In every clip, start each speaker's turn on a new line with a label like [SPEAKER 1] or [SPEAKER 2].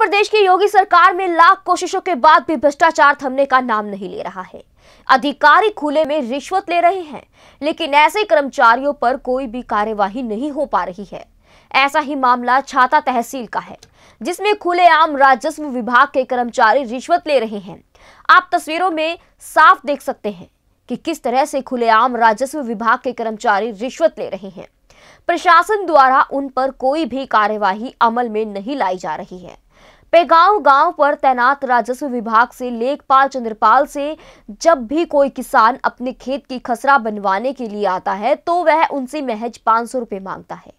[SPEAKER 1] प्रदेश की योगी सरकार में लाख कोशिशों के बाद भी भ्रष्टाचार थमने का नाम नहीं ले रहा है। अधिकारी खुले में रिश्वत ले रहे हैं, लेकिन ऐसे कर्मचारियों पर कोई भी कार्यवाही नहीं हो पा रही है। ऐसा ही मामला छाता तहसील का है, जिसमें खुलेआम राजस्व विभाग के कर्मचारी रिश्वत ले रहे हैं। आप तस्वीरों में साफ़ देख सकते हैं कि किस तरह से खुलेआम राजस्व विभाग के कर्मचारी रिश्वत ले रहे हैं। प्रशासन द्वारा उन पर कोई भी कार्यवाही अमल में नहीं लाई जा रही है। पेगांव गाँव पर तैनात राजस्व विभाग से लेखपाल चंद्रपाल से जब भी कोई किसान अपने खेत की खसरा बनवाने के लिए आता है तो वह उनसे महज पाँच सौ रुपए माँगता है।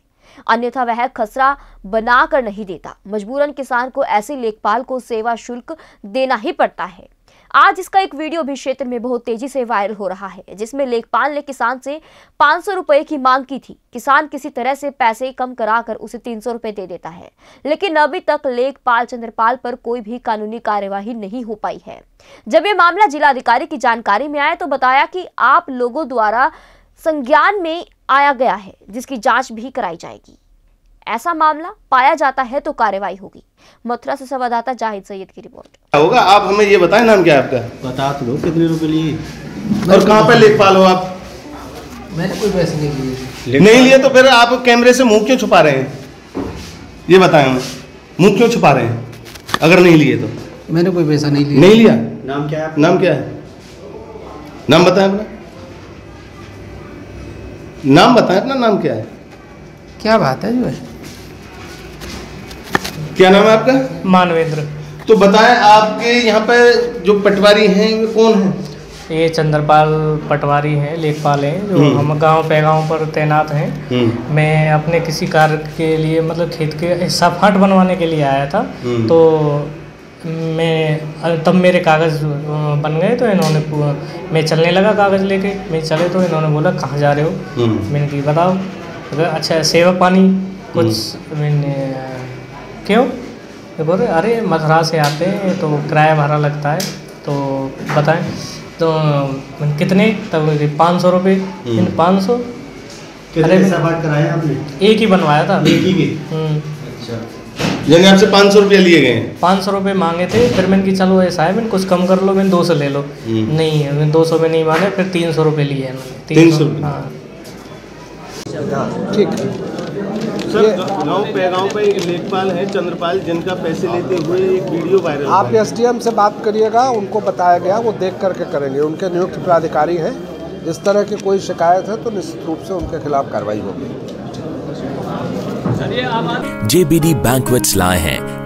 [SPEAKER 1] अन्यथा वह खसरा बनाकर नहीं देता। मजबूरन किसान को ऐसे लेखपाल को सेवा शुल्क देना ही पड़ता है। आज इसका एक वीडियो भी क्षेत्र में बहुत तेज़ी से वायरल हो रहा है, जिसमें लेखपाल ने किसान से पाँच सौ रुपए की मांग की थी। किसान किसी तरह से पैसे कम कराकर उसे तीन सौ रुपए दे देता है, लेकिन अभी तक लेखपाल चंद्रपाल पर कोई भी कानूनी कार्यवाही नहीं हो पाई है। जब ये मामला जिलाधिकारी की जानकारी में आया तो बताया कि आप लोगों द्वारा संज्ञान में आया गया है, जिसकी जाँच भी कराई जाएगी। ऐसा मामला पाया जाता है तो कार्रवाई होगी। मथुरा से संवाददाता जाहिद सैयद की रिपोर्ट।
[SPEAKER 2] होगा? आप हमें ये बताएँ नाम क्या आपका?
[SPEAKER 3] बता तो दो कितने रुपए लिए?
[SPEAKER 2] और कहाँ पे लेखपाल हो आप?
[SPEAKER 3] मैंने कोई पैसे नहीं लिए।
[SPEAKER 2] नहीं लिए तो फिर आप कैमरे से मुँह क्यों छुपा रहे हैं? ये बताएँ हमें। मुँह क्यों छुपा रहे हैं? अगर नहीं लिए तो।
[SPEAKER 3] मैंने कोई पैसा नहीं लिया।
[SPEAKER 2] नहीं लिया?
[SPEAKER 4] नाम क्या है
[SPEAKER 2] नाम क्या है? नाम बताएँ अपना। नाम बताएँ अपना नाम क्या है?
[SPEAKER 3] क्या बात है जो? है
[SPEAKER 2] क्या नाम है आपका?
[SPEAKER 5] मानवेंद्र।
[SPEAKER 2] तो बताएँ आपके यहाँ पे जो पटवारी हैं वे कौन हैं?
[SPEAKER 5] ये चंद्रपाल पटवारी हैं लेखपाल हैं जो
[SPEAKER 2] हम्म।
[SPEAKER 5] हम गाँव पैगांव पर तैनात हैं।
[SPEAKER 2] हम्म,
[SPEAKER 5] मैं अपने किसी कार्य के लिए मतलब खेत के हिस्सा फाट बनवाने के लिए आया था।
[SPEAKER 2] हम्म।
[SPEAKER 5] तो मैं तब मेरे कागज़ बन गए तो इन्होंने मैं चलने लगा कागज़ लेके। मैं चले तो इन्होंने बोला कहाँ जा रहे हो? मैंने कहा बताओ तो अच्छा सेवा पानी कुछ मैंने क्यों? तो बोल रहे अरे मथुरा से आते हैं तो किराया भाड़ा लगता है तो बताएँ। तो कितने तब पाँच सौ रुपये। पाँच सौ। अरे
[SPEAKER 4] कराया आपने?
[SPEAKER 5] एक ही बनवाया था।
[SPEAKER 4] एक ही के?
[SPEAKER 5] हम्म,
[SPEAKER 4] अच्छा।
[SPEAKER 2] यानी आपसे पाँच सौ रुपया लिए गए
[SPEAKER 5] पाँच सौ रुपये मांगे थे फिर मैंने कि चलो ऐसा है मैंने कुछ कम कर लो मैंने दो सौ ले लो।
[SPEAKER 2] हम्म।
[SPEAKER 5] नहीं मैंने दो सौ में नहीं मांगे फिर तीन सौ रुपये लिए इन्होंने
[SPEAKER 2] 300 रुपये?
[SPEAKER 5] हाँ
[SPEAKER 2] सर गाँव पैगांव पे एक लेखपाल है चंद्रपाल जिनका पैसे लेते हुए एक वीडियो वायरल
[SPEAKER 6] आप एस डी एम से बात करिएगा उनको बताया गया वो देख करके करेंगे। उनके नियुक्त प्राधिकारी हैं। जिस तरह की कोई शिकायत है तो निश्चित रूप से उनके खिलाफ कार्रवाई होगी।
[SPEAKER 7] जेबीडी बैंकवेट्स लाए हैं।